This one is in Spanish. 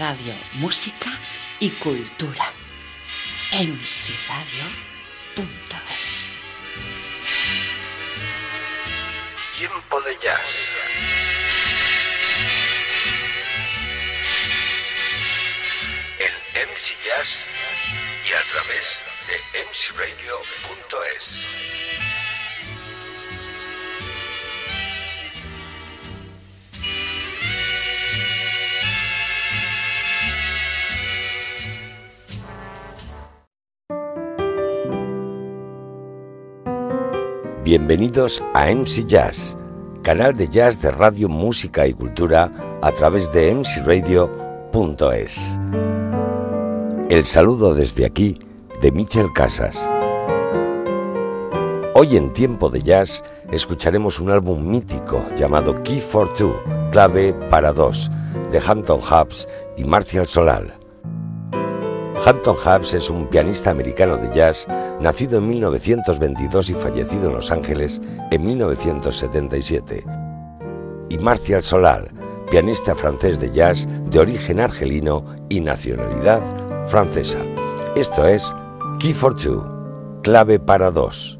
radio, música y cultura. emsiradio.es Tiempo de jazz. En MC Jazz y a través de mcradio.es. Bienvenidos a MC Jazz, canal de jazz de radio, música y cultura a través de mcradio.es. El saludo desde aquí de Michel Casas. Hoy en Tiempo de Jazz escucharemos un álbum mítico llamado Key for Two, clave para dos, de Hampton Hubs y Marcial Solal. Hampton Hubs es un pianista americano de jazz nacido en 1922 y fallecido en Los Ángeles en 1977. Y Marcial Solal, pianista francés de jazz de origen argelino y nacionalidad francesa. Esto es Key for Two, clave para dos.